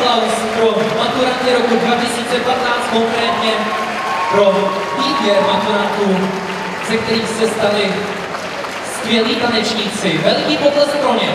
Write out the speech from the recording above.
aplaus pro maturanty roku 2015, konkrétně pro výběr maturantů, ze kterých se stali skvělí tanečníci. Velký potlesk pro ně.